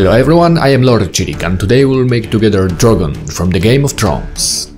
Hello everyone, I am Lord Chirik and today we'll make together Drogon from the Game of Thrones.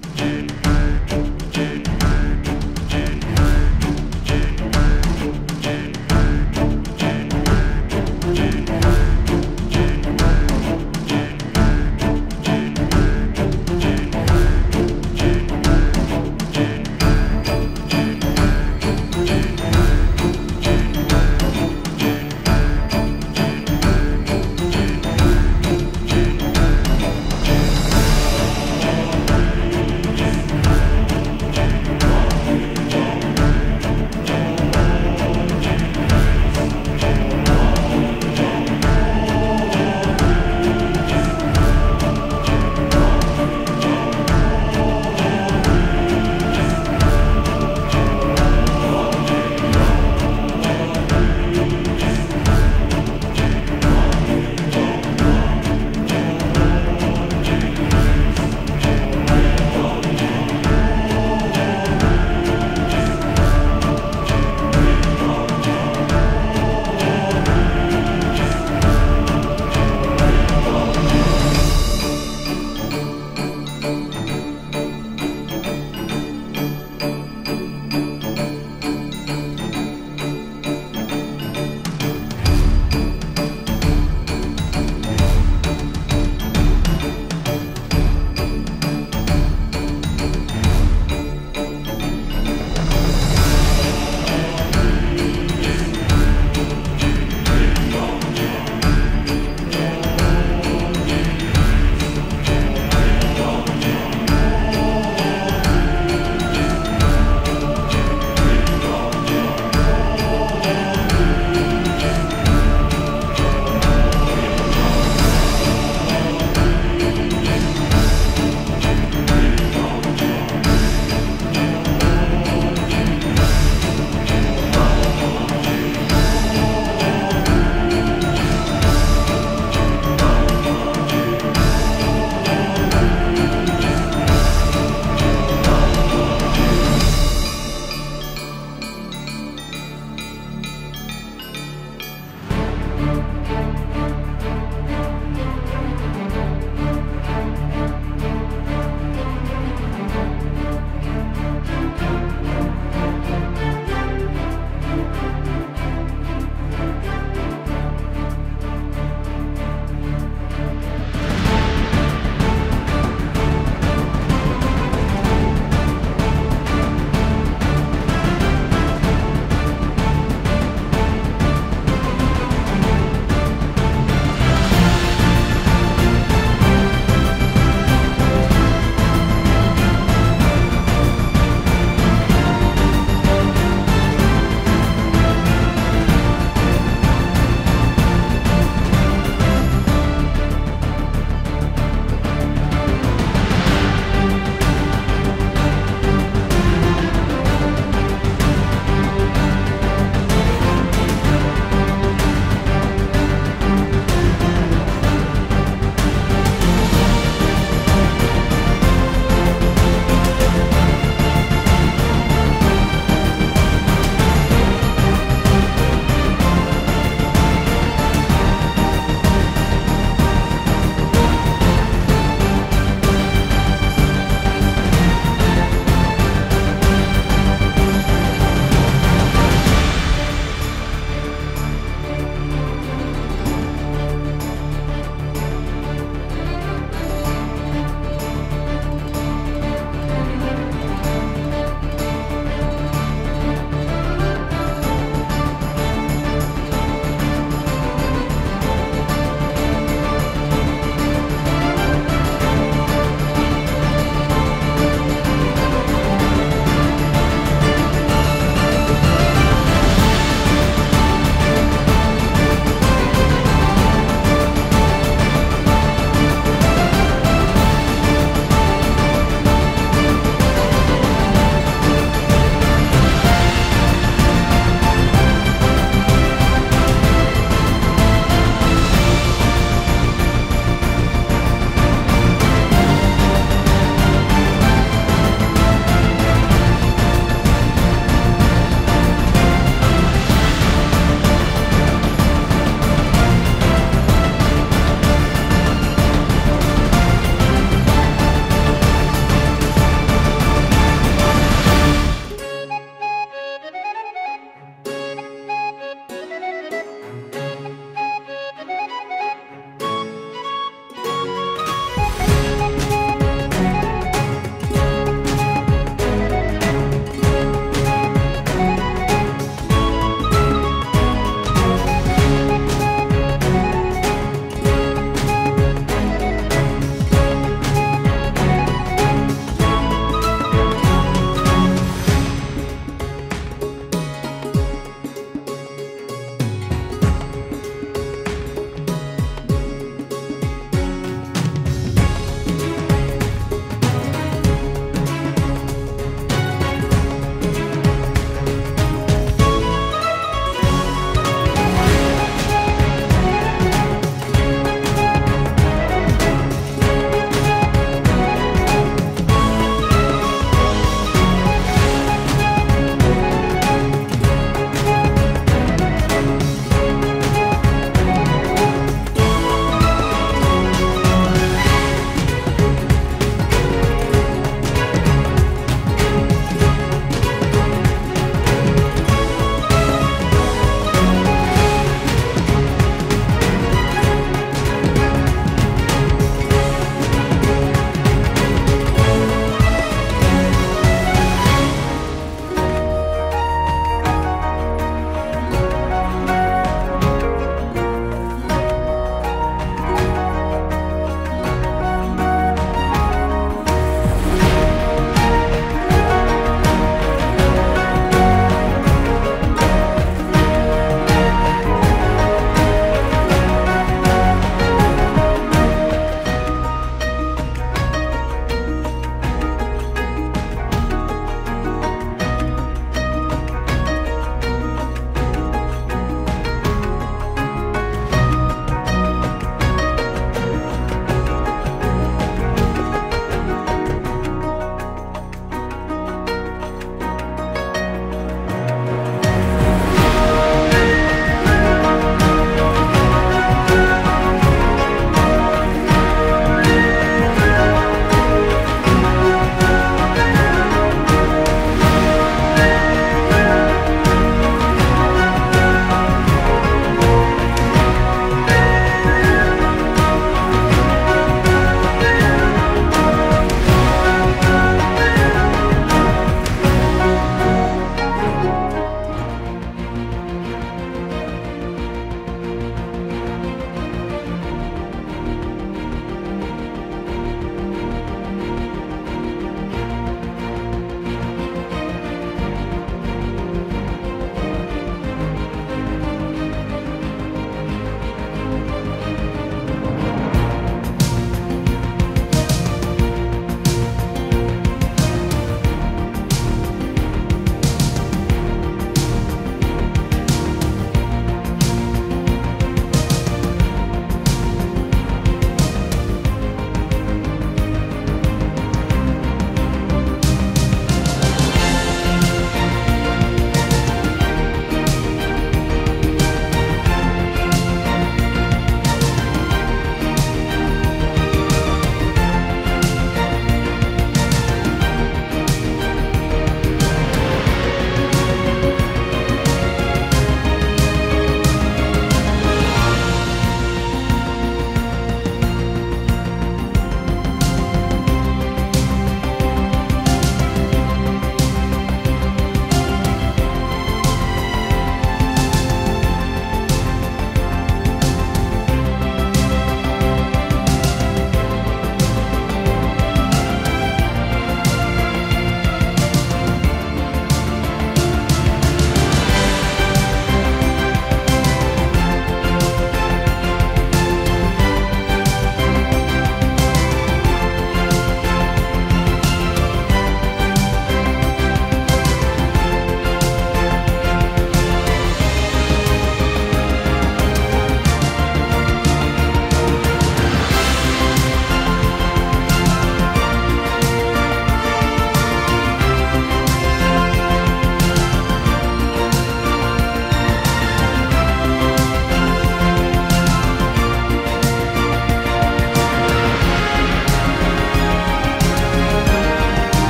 Música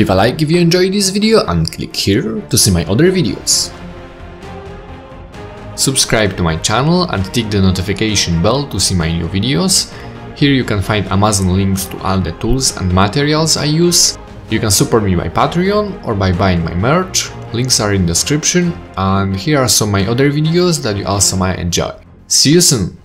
Leave a like if you enjoyed this video and click here to see my other videos. Subscribe to my channel and tick the notification bell to see my new videos. Here you can find Amazon links to all the tools and materials I use. You can support me by Patreon or by buying my merch, links are in description and here are some my other videos that you also might enjoy. See you soon!